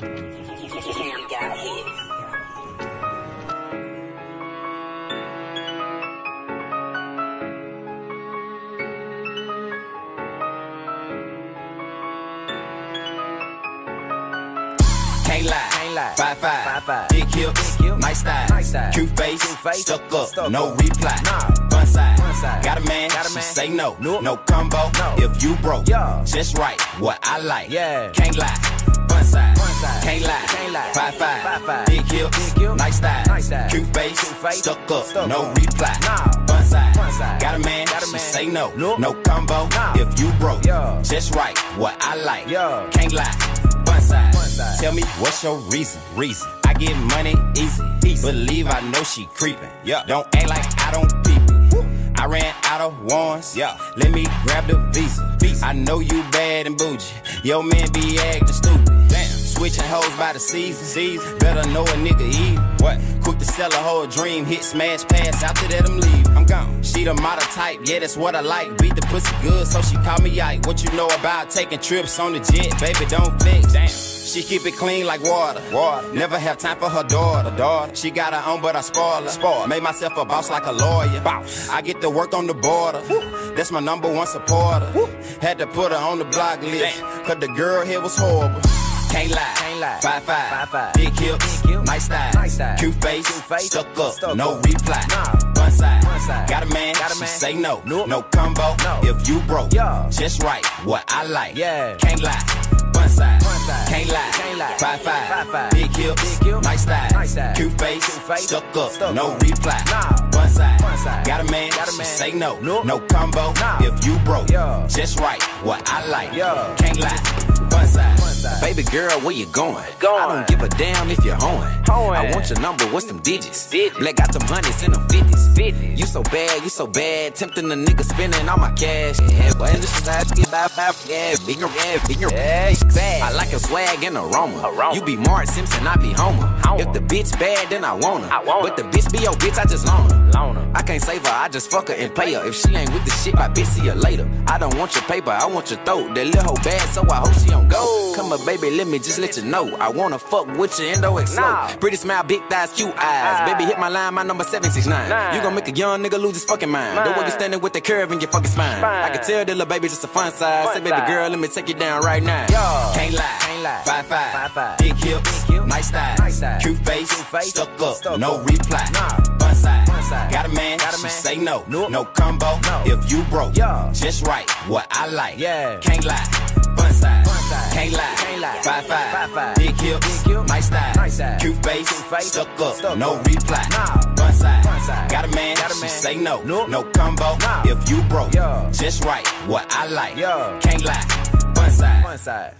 Can't lie. Five, five. five, five. Big hips, nice thighs. Nice thighs. Cute face, Cute face. stuck up, stuck no up. reply. Nah. One side. Side. Got a man. Got a she man. say no. Nope. No combo. No. If you broke. Yeah. Just right. What I like. Yeah. Can't lie. Side. Side. Can't lie. Can't lie. Five five. Five five. Big hips. Big hips. Nice style. Nice. Cute face. Cute face. Stuck up. Stuck no up. reply. Nah. Fun size. Side. Got a man. Got a she man. say no. Nope. No combo. Nah. If you broke. Yeah. Just right. What I like. Yeah. Can't lie. Fun size. Side. Tell me what's your reason? Reason. I get money easy. easy. Believe I know she creeping. Yeah. Don't act like I don't peep. I ran out of ones. Yeah. Let me grab the visa. visa. I know you bad and bougie. Yo man be acting stupid. Damn. Hoes by the season. season. Better know a nigga eat. What? Quick to sell a whole dream. Hit smash pass. After that I'm leave. I'm gone. She the model type. Yeah, that's what I like. Beat the pussy good, so she call me Ike. What you know about taking trips on the jet? Baby, don't flex. Damn. She keep it clean like water. Water. Never have time for her daughter. daughter. She got her own, but I spoil her. Spoil. Made myself a boss like a lawyer. Boss. I get to work on the border. That's my number one supporter. Had to put her on the block list. Cause the girl here was horrible. Can't lie. Can't lie. Five five. Five five. Big hips. Big hips. Nice style. Nice style. Cute face. Cute face. Stuck up. Stuck no up. reply. Nah. One side. One side. Got a man. Got a she man. say no. Nope. No combo. No. If you broke. Yeah. Just right. What I like. Yeah. Can't lie. One side. One side. Can't lie. Can't lie. Five five. Five five. Big hips. Big hips. Nice style. Nice. Cute face. Cute face. Stuck up. Stuck no up. reply. Nah. One side. One side. Got a man. Got a she man. say no. Nope. No combo. Nah. If you broke. Yeah. Just right. What I like. Yeah. Can't lie. One side. One side. Baby girl, where you going? Going. I don't give a damn if you're hoeing. I want your number, what's them digits? Black got them hundreds and them fifties. You so bad, you so bad, tempting the nigga spending all my cash. Yeah, but this is how I get by five. Yeah, bigger, yeah, bigger. Yeah. I like a swag and aroma. Aroma. You be Marge Simpson, I be Homer. Homer. If the bitch bad, then I want her. I want But her. the bitch be your bitch, I just loan her. Loan her. I can't save her, I just fuck her and pay her. If she ain't with the shit, my bitch see her later. I don't want your paper, I want your throat. That little hoe bad, so I hope she don't go. Come up, baby, let me just let you know. I wanna fuck with you and don't explode. Nah. Pretty smile, big thighs, cute eyes. Ah. Baby, hit my line, my number 769. Nah. You gon' make a young nigga lose his fucking mind. The way you standing with the curve in your fucking spine. I can tell that little baby just a fun size. Say, baby girl, let me take you down right now. Yo. Can't lie. Can't lie. Five five. Five five. Big hips. Big hips. Nice style. Cute face. Cute face. Stuck up. Stuck no up. reply. Nah. One side. One side. Got a man. Got a she say no. Nope. No combo. No. If you broke. Yeah. Just right. What I like. Yeah. Can't lie. One side. One side. Can't lie. Can't lie. Five five. Five five. Big hips. Big Face. Stuck up. Stuck no up. reply. Nah. One side. One side. Got a man. Got a she say no. Nope. No combo. Nah. If you broke. Yeah. Just right. What I like. Yeah. Can't lie. One side. One side.